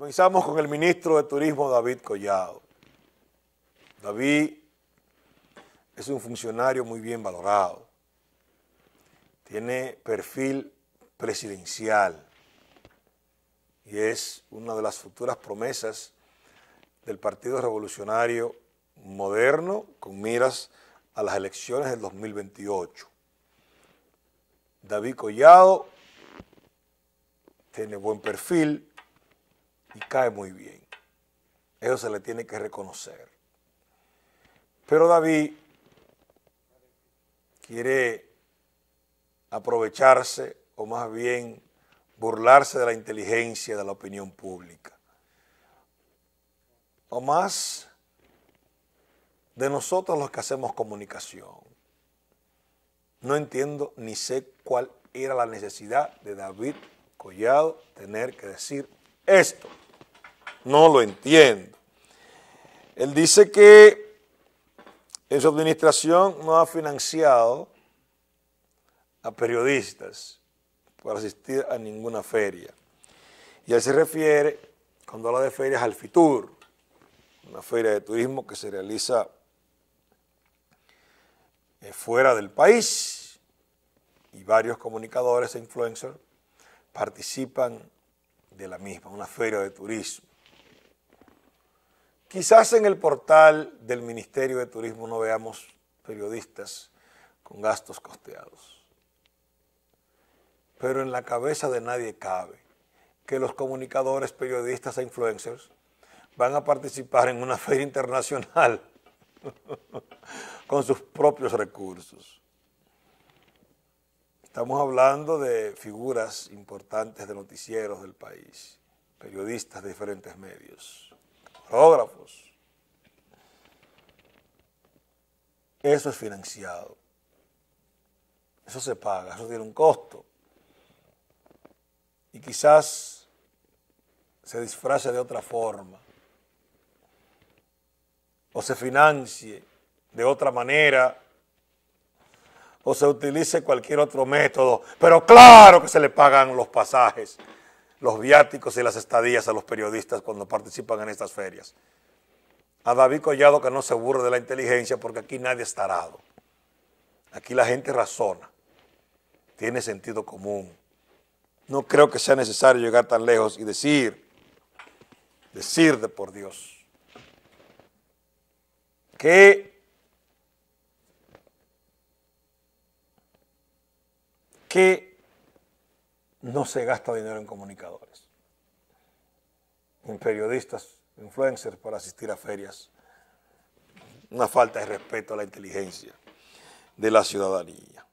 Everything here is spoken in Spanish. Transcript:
Comenzamos con el ministro de Turismo, David Collado. David es un funcionario muy bien valorado. Tiene perfil presidencial y es una de las futuras promesas del Partido Revolucionario Moderno con miras a las elecciones del 2028. David Collado tiene buen perfil y cae muy bien. Eso se le tiene que reconocer. Pero David quiere aprovecharse o más bien burlarse de la inteligencia de la opinión pública. O más de nosotros los que hacemos comunicación. No entiendo ni sé cuál era la necesidad de David Collado tener que decir esto. No lo entiendo. Él dice que en su administración no ha financiado a periodistas para asistir a ninguna feria. Y él se refiere, cuando habla de ferias, al FITUR, una feria de turismo que se realiza eh, fuera del país y varios comunicadores e influencers participan de la misma, una feria de turismo. Quizás en el portal del Ministerio de Turismo no veamos periodistas con gastos costeados, pero en la cabeza de nadie cabe que los comunicadores, periodistas e influencers van a participar en una feria internacional con sus propios recursos. Estamos hablando de figuras importantes de noticieros del país, periodistas de diferentes medios, fotógrafos. Eso es financiado. Eso se paga, eso tiene un costo. Y quizás se disfrace de otra forma o se financie de otra manera o se utilice cualquier otro método, pero claro que se le pagan los pasajes, los viáticos y las estadías a los periodistas cuando participan en estas ferias. A David Collado que no se burle de la inteligencia porque aquí nadie está arado. Aquí la gente razona, tiene sentido común. No creo que sea necesario llegar tan lejos y decir, decir de por Dios, que que no se gasta dinero en comunicadores, en periodistas, influencers para asistir a ferias. Una falta de respeto a la inteligencia de la ciudadanía.